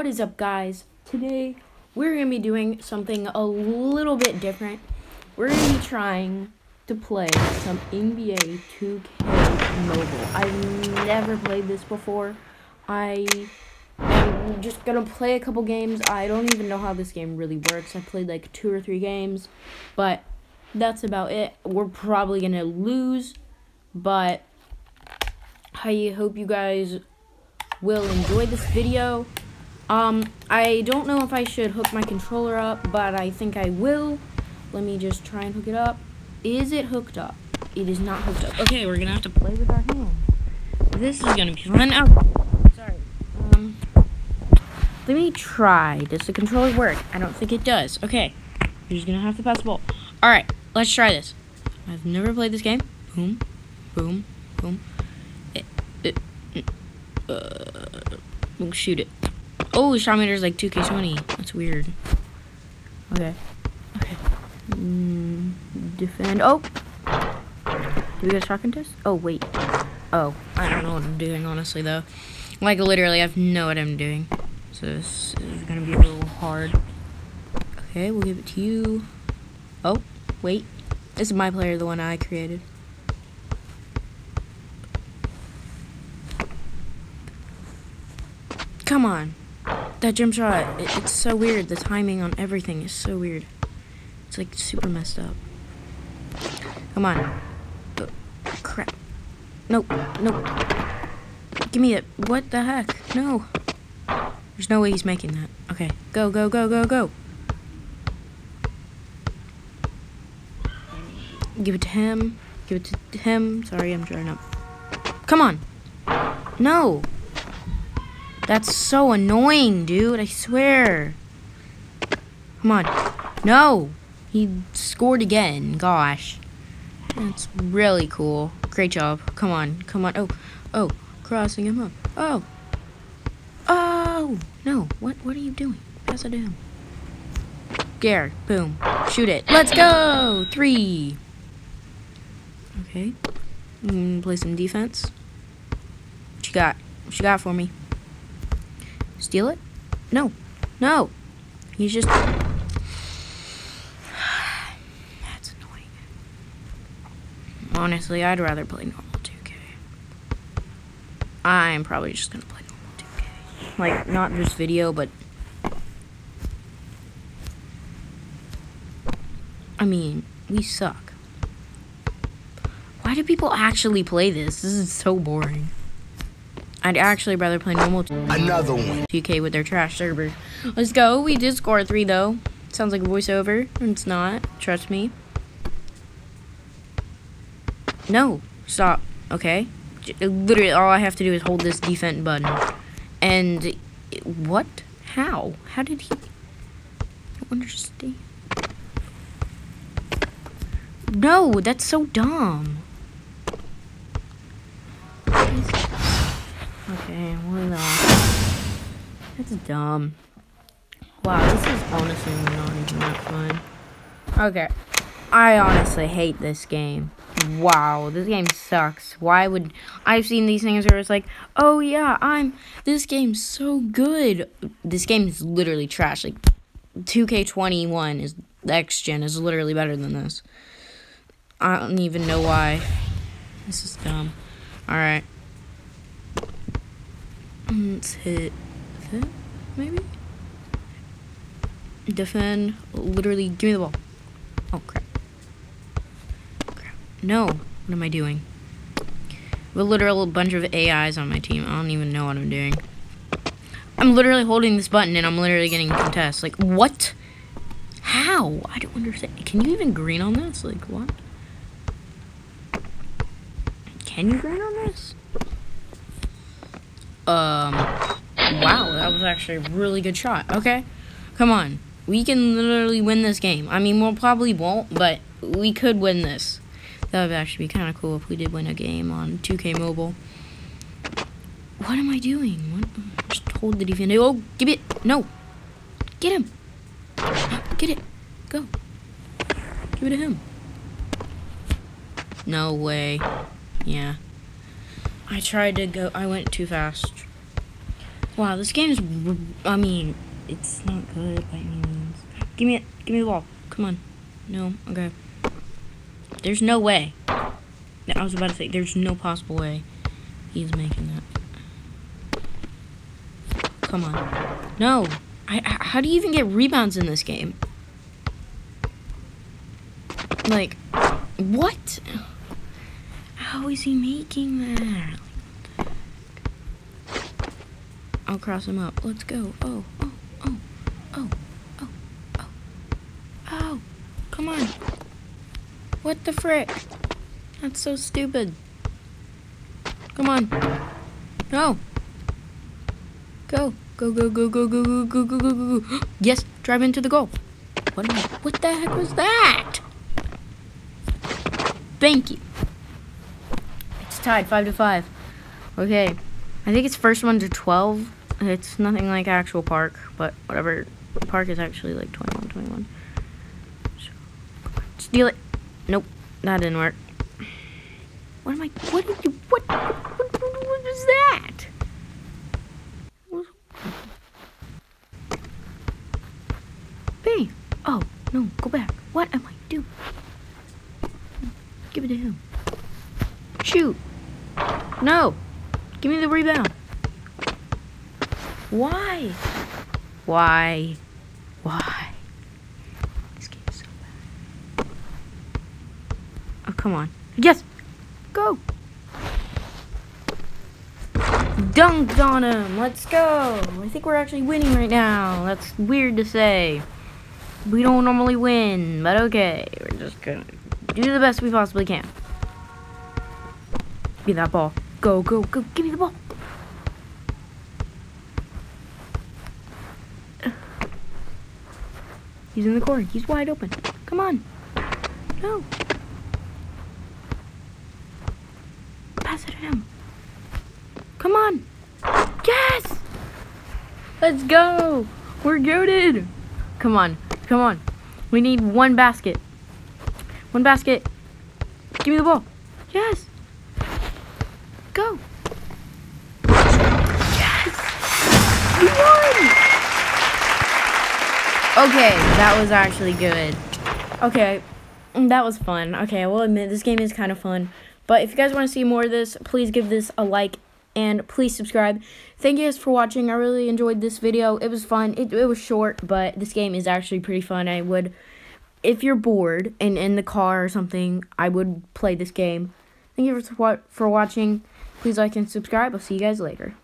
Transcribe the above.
What is up, guys? Today we're gonna be doing something a little bit different. We're gonna be trying to play some NBA 2K Mobile. I've never played this before. I am just gonna play a couple games. I don't even know how this game really works. I played like two or three games, but that's about it. We're probably gonna lose, but I hope you guys will enjoy this video. Um, I don't know if I should hook my controller up, but I think I will. Let me just try and hook it up. Is it hooked up? It is not hooked up. Okay, we're gonna have to play with our hands. This is gonna be fun. Oh, sorry. Um, let me try. Does the controller work? I don't think it does. Okay, you're just gonna have to pass the ball. All right, let's try this. I've never played this game. Boom, boom, boom. It, it, uh, we'll shoot it. Oh, shot meter's like 2k20. That's weird. Okay. Okay. Mm, defend. Oh! Do we get a shot contest? Oh, wait. Oh, I don't know what I'm doing, honestly, though. Like, literally, I have no idea what I'm doing. So this is gonna be a little hard. Okay, we'll give it to you. Oh, wait. This is my player, the one I created. Come on. That jump shot, it, it's so weird. The timing on everything is so weird. It's like super messed up. Come on. Oh, crap. Nope. Nope. Give me it. What the heck? No. There's no way he's making that. Okay. Go, go, go, go, go. Give it to him. Give it to him. Sorry, I'm trying up. Come on. No. That's so annoying, dude. I swear. Come on. No. He scored again. Gosh. That's really cool. Great job. Come on. Come on. Oh. Oh. Crossing him up. Oh. Oh. No. What What are you doing? Pass it him. Garrett. Boom. Shoot it. Let's go. Three. Okay. Mm, play some defense. What you got? What you got for me? Steal it? No. No. He's just... That's annoying. Honestly, I'd rather play normal 2K. I'm probably just gonna play normal 2K. Like, not just video, but... I mean, we suck. Why do people actually play this? This is so boring. I'd actually rather play normal Another one. 2K with their trash server. Let's go. We did score three though. Sounds like a voiceover. It's not. Trust me. No. Stop. Okay. Literally, all I have to do is hold this defense button. And what? How? How did he? I don't understand. No, that's so dumb. Okay, what else? That's dumb. Wow, this is honestly not even that fun. Okay. I honestly hate this game. Wow, this game sucks. Why would I've seen these things where it's like, oh yeah, I'm this game's so good. This game is literally trash. Like 2K21 is X gen is literally better than this. I don't even know why. This is dumb. Alright. Let's hit that, maybe? Defend. Literally, give me the ball. Oh, crap. Crap. No. What am I doing? A literal bunch of AIs on my team. I don't even know what I'm doing. I'm literally holding this button and I'm literally getting contests. Like, what? How? I don't understand. Can you even green on this? Like, what? Can you green on this? Um, wow, that was actually a really good shot. Okay, come on. We can literally win this game. I mean, we'll probably won't, but we could win this. That would actually be kind of cool if we did win a game on 2K Mobile. What am I doing? What? Just hold the defender. Oh, give it. No. Get him. Get it. Go. Give it to him. No way. Yeah. I tried to go. I went too fast. Wow, this game is. I mean, it's not good by any means. Give me. Give me the ball. Come on. No. Okay. There's no way. I was about to say, there's no possible way he's making that. Come on. No. I, how do you even get rebounds in this game? Like, what? How is he making that? I'll cross him up. Let's go. Oh, oh, oh, oh, oh, oh, oh. Come on. What the frick? That's so stupid. Come on. No. Go. Go, go, go, go, go, go, go, go, go, go, go. Yes, drive into the goal. What, what the heck was that? Thank you. It's tied, 5 to 5. Okay. I think it's first one to 12. It's nothing like actual park, but whatever. Park is actually like 21, 21. Steal it. Nope, that didn't work. What am I? What did you? What? What, what, what was that? Hey! Oh no! Go back. What am I doing? Give it to him. Shoot! No! Give me the rebound. Why? Why? Why? This game is so bad. Oh, come on. Yes! Go! Dunked on him! Let's go! I think we're actually winning right now. That's weird to say. We don't normally win, but okay. We're just gonna do the best we possibly can. Give me that ball. Go, go, go. Give me the ball. He's in the corner. He's wide open. Come on. No. Pass it to him. Come on. Yes! Let's go. We're goaded. Come on. Come on. We need one basket. One basket. Give me the ball. Yes. Go. Yes. We won. Okay, that was actually good. Okay, mm, that was fun. Okay, I will admit this game is kind of fun. But if you guys want to see more of this, please give this a like and please subscribe. Thank you guys for watching. I really enjoyed this video. It was fun. It, it was short, but this game is actually pretty fun. I would, if you're bored and in the car or something, I would play this game. Thank you for, for watching. Please like and subscribe. I'll see you guys later.